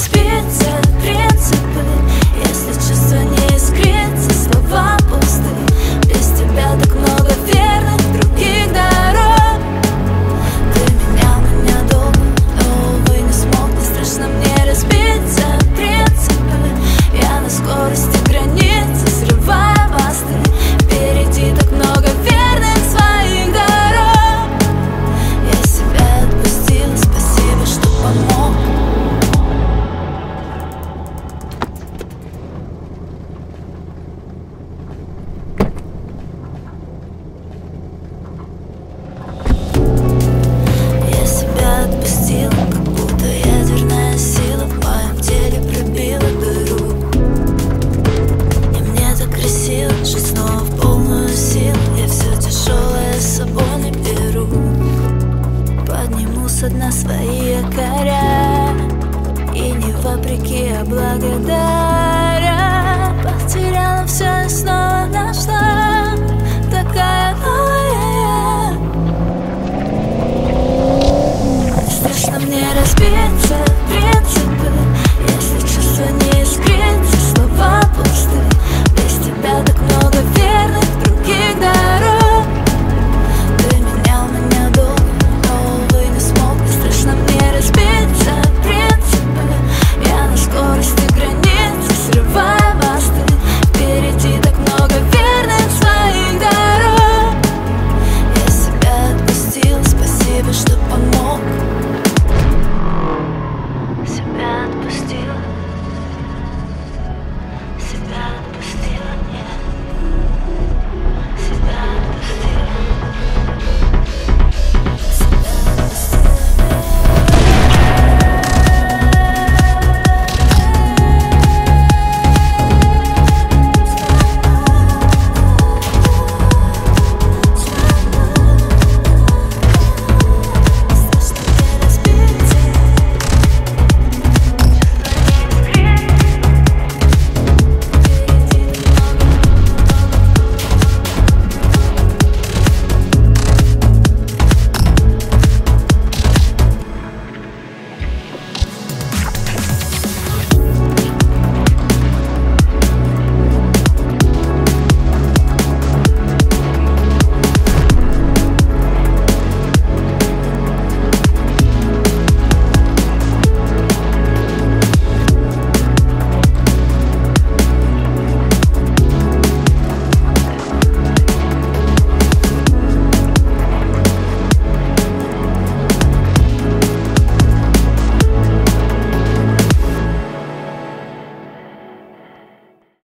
страшно подниму со дна свои коря И не вопреки, а благодаря. Потеряла все и снова нашла Такая новая. Страшно мне разбиться.